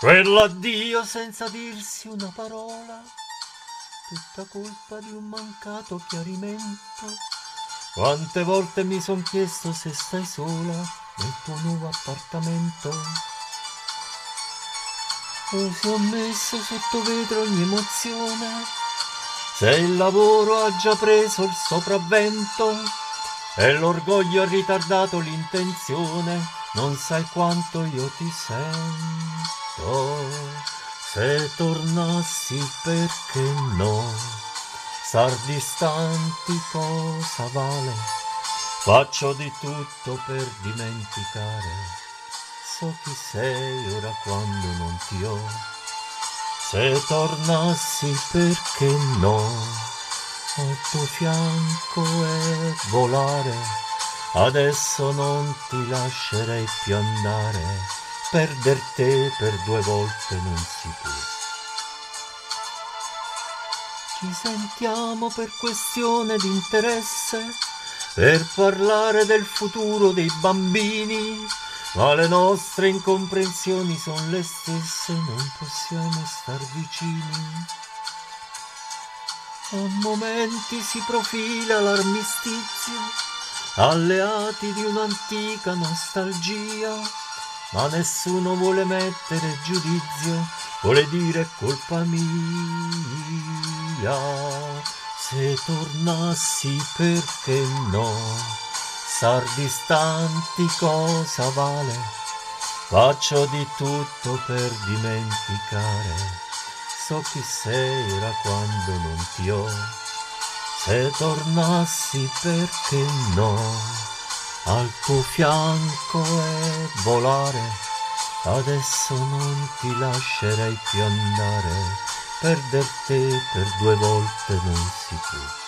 Quell'addio senza dirsi una parola, tutta colpa di un mancato chiarimento. Quante volte mi son chiesto se stai sola nel tuo nuovo appartamento. E se ho messo sotto vetro ogni emozione, se il lavoro ha già preso il sopravvento e l'orgoglio ha ritardato l'intenzione, non sai quanto io ti sento. Se tornassi perché no, star distanti cosa vale? Faccio di tutto per dimenticare. So chi sei ora quando non ti ho. Se tornassi perché no, al tuo fianco e volare, adesso non ti lascerei più andare, perder te per due volte non si può. Ci sentiamo per questione di interesse, per parlare del futuro dei bambini, ma le nostre incomprensioni sono le stesse, non possiamo star vicini. A momenti si profila l'armistizio, alleati di un'antica nostalgia, ma nessuno vuole mettere giudizio, vuole dire colpa mia. Se tornassi perché no, star distanti cosa vale? Faccio di tutto per dimenticare so chi sei ora quando non ti ho. Se tornassi perché no, al tuo fianco e volare, adesso non ti lascerei più andare, perder te per due volte non si può.